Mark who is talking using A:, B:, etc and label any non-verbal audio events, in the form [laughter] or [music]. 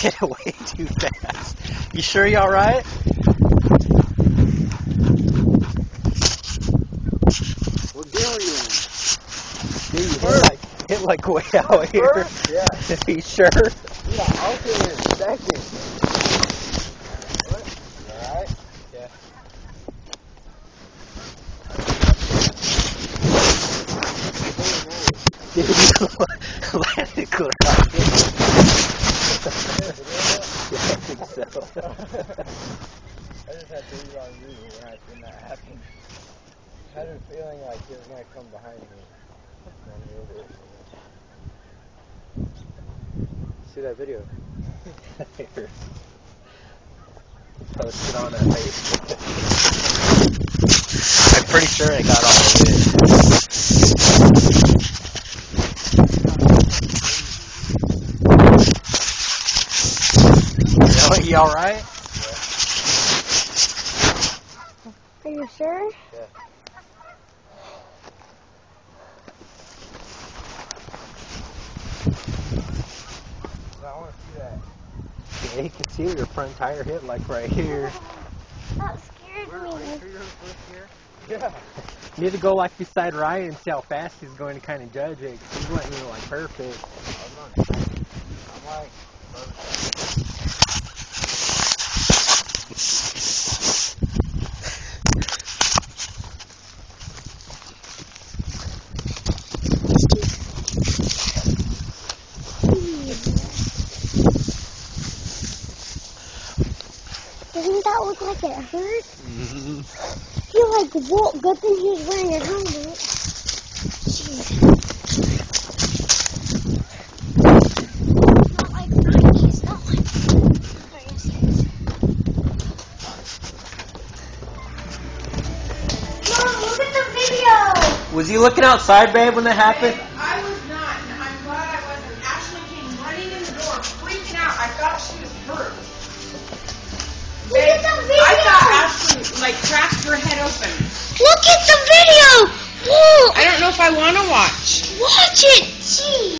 A: hit it way too fast. You sure you alright?
B: What gear are you in?
A: Dude, you hit like, hit like way out here.
B: Yeah. [laughs]
A: you sure?
B: Yeah, I'll get in a second. What? Alright?
A: Yeah. [laughs] Dude, you landed clear out here. yeah, I think so. [laughs]
B: I just had to read on Google when I seen that happen. I had a feeling like he was gonna come behind me. And he was See that video? [laughs]
A: Here. Post it on that Facebook. I'm pretty sure I got all of it. Really? You alright?
C: Are you sure? Yeah.
B: I wanna see that.
A: Yeah, you can see your front tire hit like right here.
C: That scared me.
B: Yeah.
A: You need to go like beside Ryan and see how fast he's going to kind of judge it. he's letting you like perfect.
B: I'm not. I'm like.
C: Doesn't that it hurt?
A: Mm-hmm.
C: He like woke. Good thing he's wearing a helmet. Jeez. Not like Rocky. It's not like. Yes, it is. Mom, look at the video.
A: Was he looking outside, babe, when that happened?
D: I was not, and I'm glad I wasn't. Ashley came running in the door, freaking out. I thought she was hurt.
C: Look at the video.
D: I thought Ashley, like, cracked her head open.
C: Look at the video. Whoa.
D: I don't know if I want to watch.
C: Watch it. Jeez.